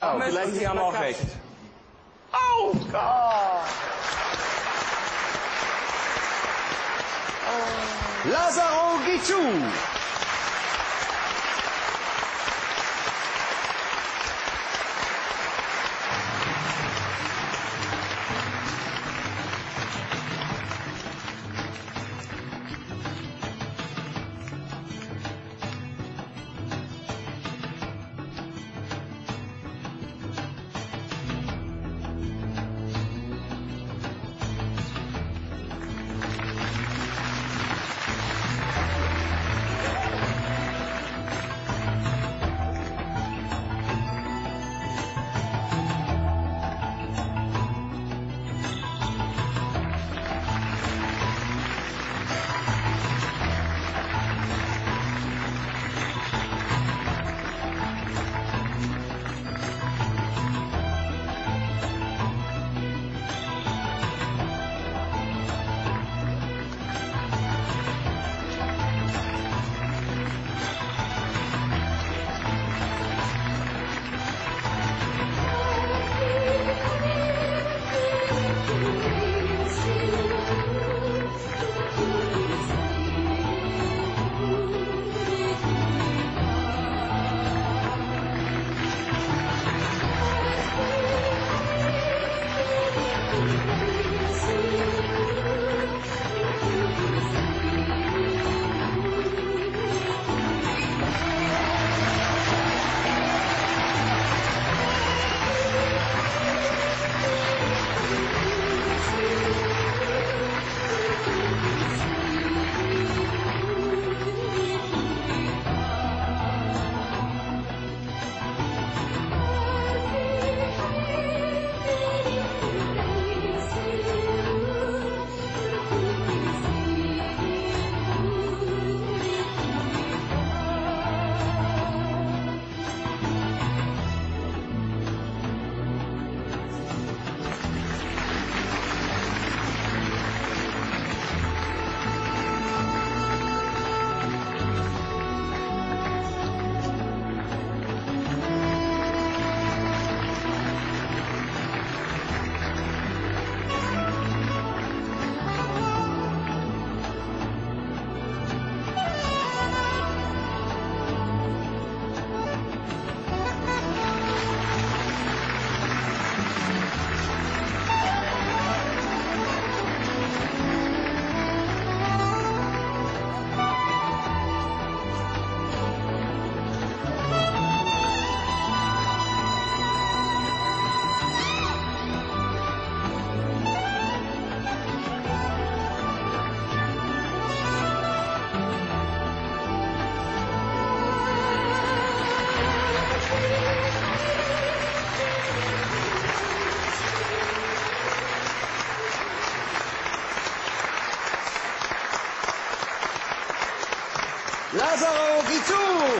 Oh, vielleicht Sie haben auch recht. Oh Gott! Lazaro Gitu. Lazaro Gitu.